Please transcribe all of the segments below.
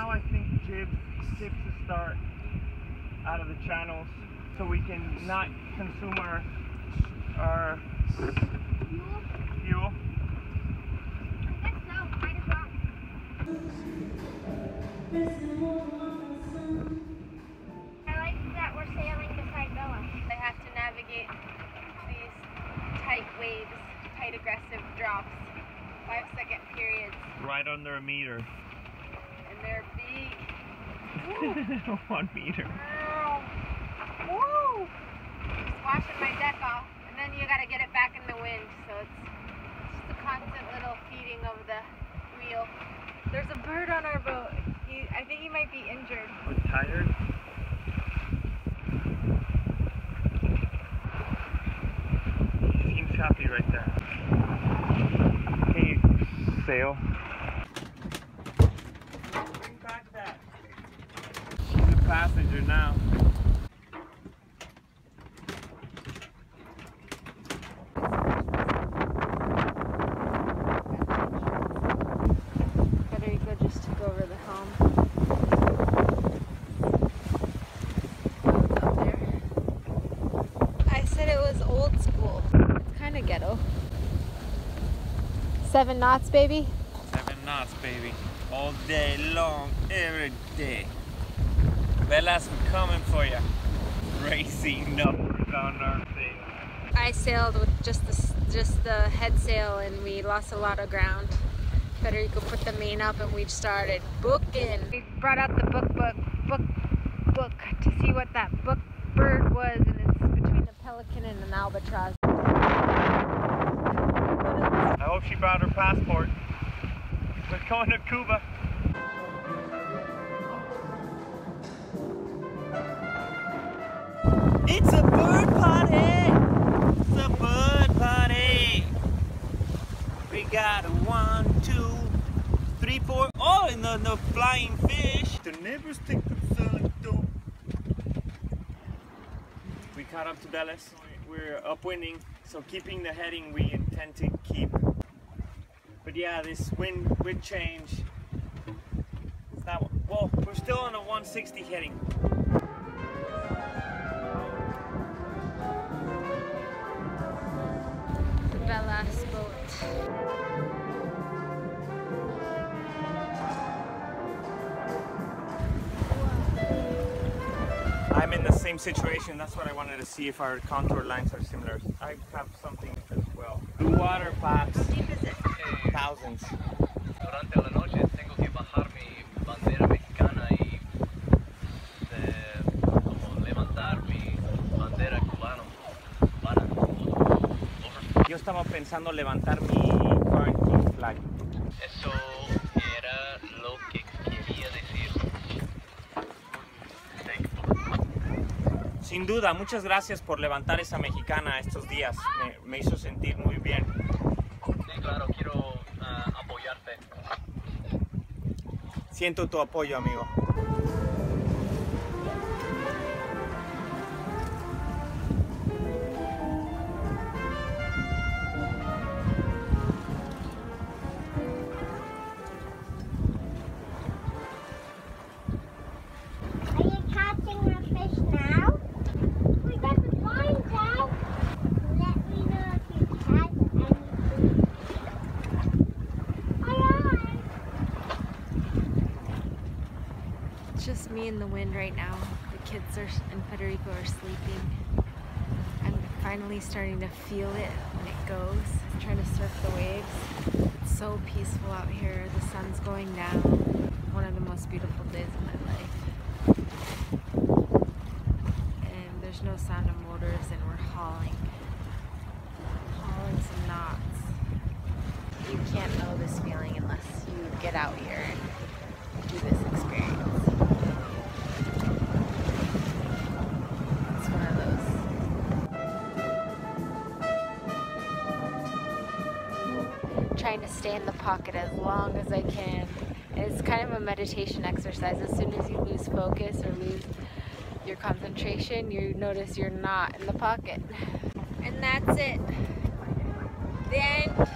now I think jib tips to start out of the channels so we can not consume our our fuel. I like that we're sailing beside Bella. They have to navigate these tight waves, tight aggressive drops, five second periods, Right under a meter. and they're big. One meter. Girl. Woo! Squashing my deck off, and then you gotta get it back in the wind, so it's just a constant little feeding of the wheel. There's a bird on our boat. He, I think he might be injured. Oh, We're tired. He seems happy right there. Can you sail? Bring back that. She's a passenger now. Federico just took over the helm. Up there. I said it was old school. It's kind of ghetto. Seven knots, baby. Seven knots, baby. All day long, every day. Bella's coming for you. Racing numbers on our thing. I sailed with just the just the head sail, and we lost a lot of ground. Federico put the main up, and we started booking. We brought out the book, book, book, book to see what that book bird was, and it's between a pelican and an albatross. I hope brought her passport. We're going to Cuba. It's a bird party! It's a bird party! We got a one, two, three, four. Oh, and the, the flying fish. The neighbors think I'm selling dope. We caught up to Bellis. We're upwinding, so keeping the heading we intend to keep. But yeah, this wind wind change. It's not well. We're still on a 160 heading. The Bellas boat. I'm in the same situation. That's what I wanted to see if our contour lines are similar. I have something as well. Blue water pops. How deep is it? Thousands. Durante la noche tengo que bajar mi bandera mexicana y eh, como levantar mi bandera. Cubana. Yo estaba pensando levantar mi quarantine flag. Eso era lo que quería decir. Sin duda, muchas gracias por levantar esa mexicana estos días. Me, me hizo sentir muy bien. Sí, claro, quiero Siento tu apoyo, amigo. And the wind right now. The kids are and Federico are sleeping. I'm finally starting to feel it when it goes. I'm trying to surf the waves. It's so peaceful out here. The sun's going down. One of the most beautiful days of my life. And there's no sound of motors and we're hauling. Hauling some knots. You can't know this feeling unless you get out here Trying to stay in the pocket as long as I can. And it's kind of a meditation exercise. As soon as you lose focus or lose your concentration, you notice you're not in the pocket. And that's it. The end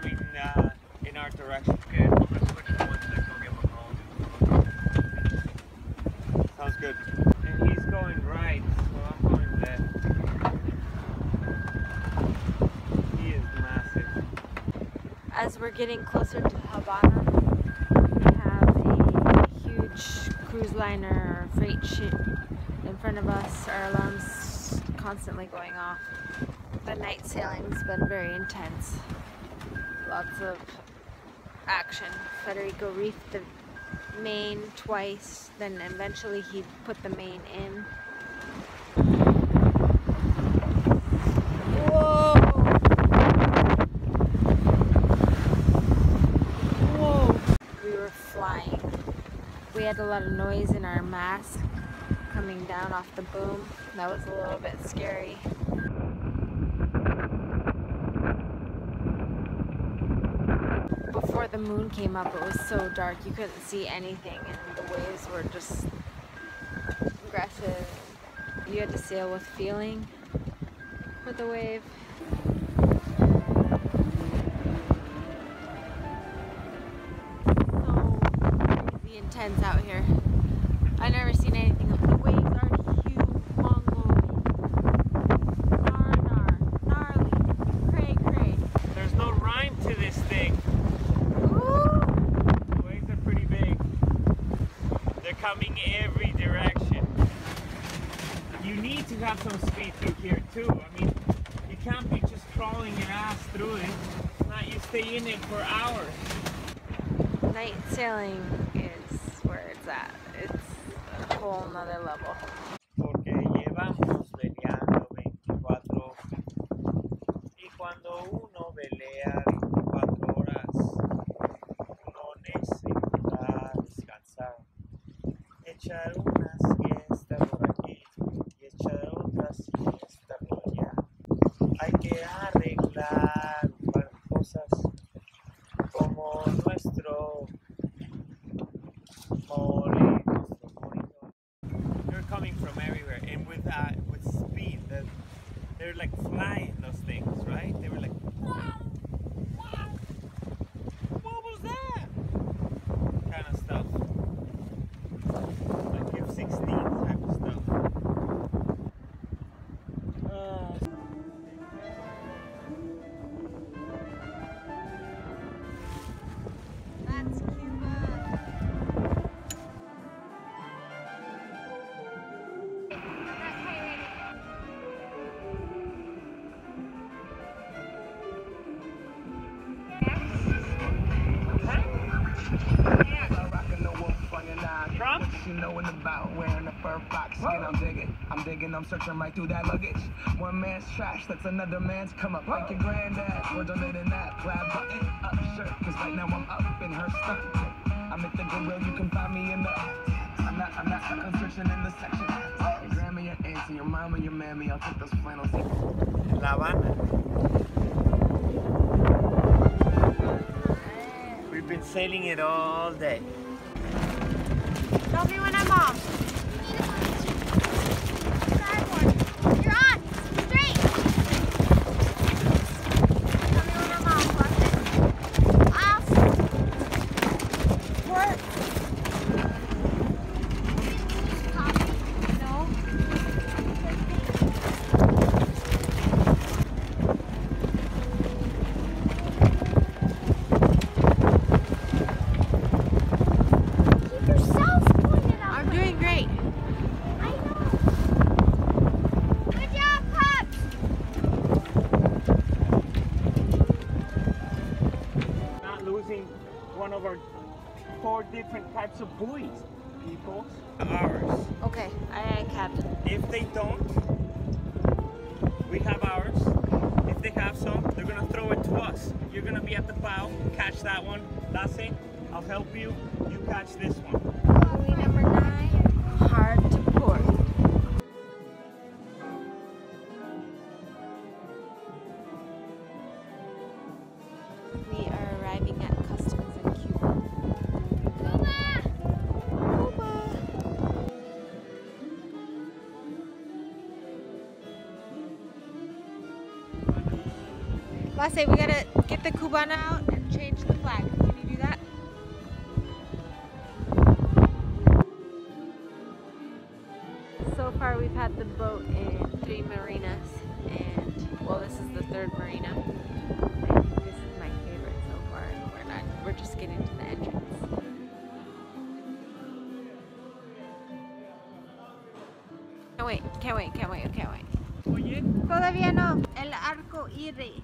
coming uh, in our direction. Okay, I'm gonna switch to one six. I'll give him a call. Sounds good. And he's going right, so I'm going left. He is massive. As we're getting closer to Havana, we have a huge cruise liner or freight ship in front of us. Our alarms constantly going off. The night sailing's been very intense. Lots of action. Federico reefed the main twice, then eventually he put the main in. Whoa! Whoa! We were flying. We had a lot of noise in our mask coming down off the boom. That was a little bit scary. The moon came up, it was so dark you couldn't see anything, and the waves were just aggressive. You had to sail with feeling for the wave. so crazy intense out here. I've never seen anything. The waves are huge, Mongolian, gnar gnar, gnarly, cray cray. There's no rhyme to this thing. Ooh. The waves are pretty big. They're coming every direction. You need to have some speed through here too. I mean, you can't be just crawling your ass through it. If not, you stay in it for hours. Night sailing is where it's at. It's a whole nother level. Nuestro monitor. They're coming from everywhere, and with uh, with speed, they're like flying those things, right? They were like, She knowing about wearing a fur fox skin. I'm digging, I'm digging, I'm searching right through that luggage. One man's trash, that's another man's come up. Thank your granddad for donating that plaid button up shirt. Cause right now I'm up in her skirt. I'm at the Goodwill, you can find me in the. I'm not, I'm not on searching in the section. Your grandma, your auntie, your mama, your mammy, I'll take those flannels. La Habana. We've been sailing it all day. Tell me when I'm off. Starboard. You're on. Straight. Tell me when I'm off, Austin. Off. Port. Copy. No. losing one of our four different types of buoys, people. Ours. Okay, aye, aye, Captain. If they don't, we have ours. If they have some, they're gonna throw it to us. You're gonna be at the bow, catch that one. That's it. I'll help you. You catch this one. Lasse, we gotta get the Cubana out and change the flag. Can you do that? So far we've had the boat in three marinas and well this is the third marina. I think this is my favorite so far and we're not we're just getting to the entrance. Can't wait, can't wait, can't wait, can't wait. Todavía no. El arco iris.